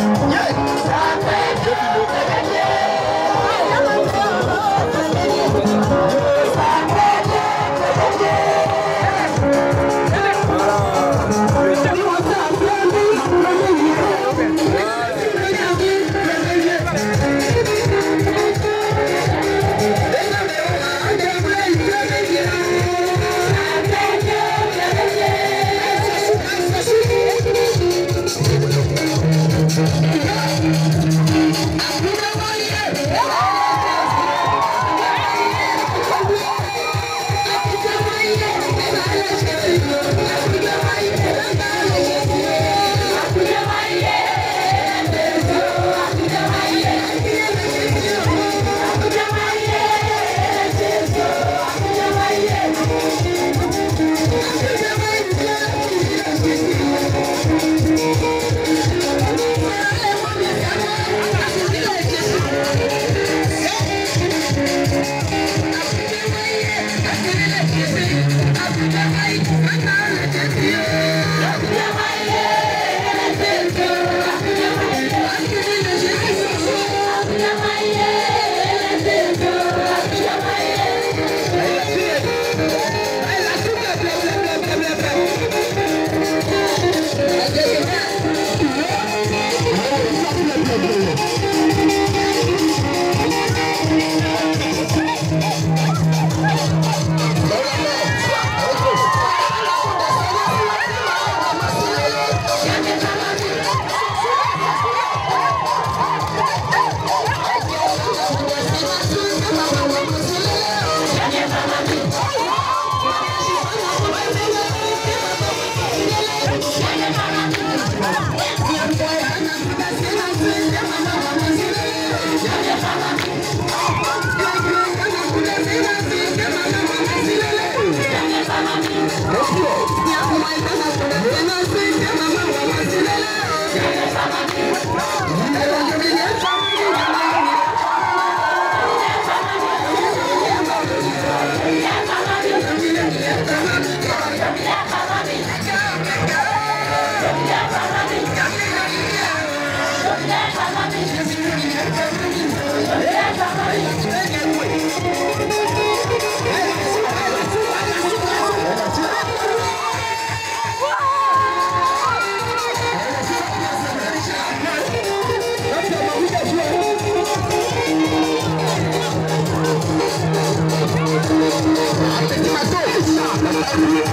Yeah. Thank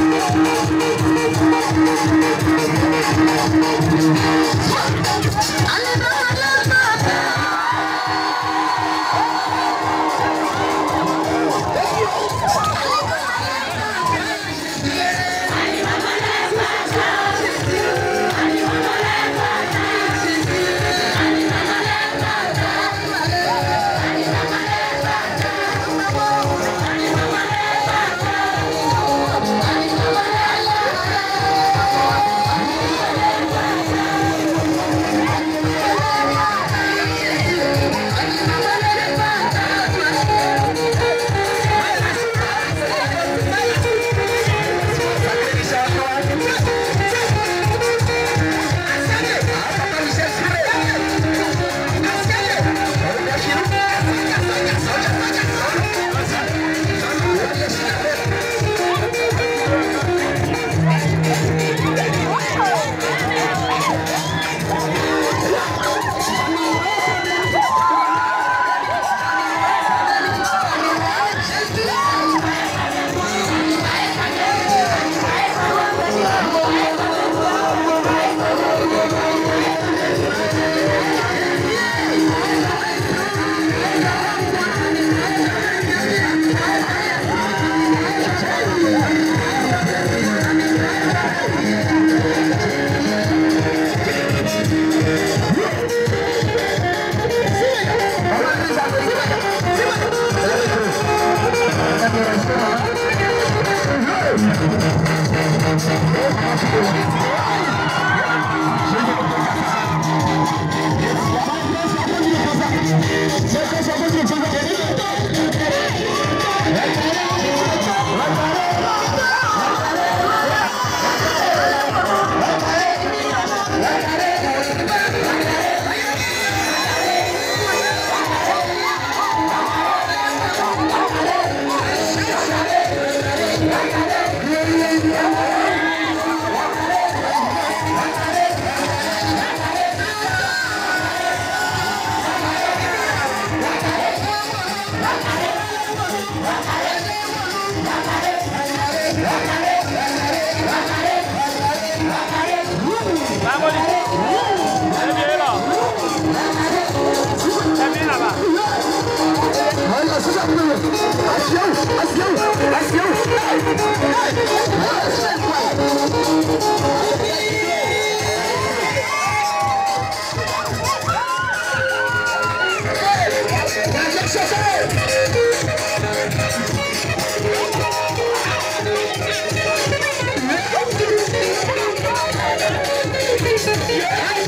Yes!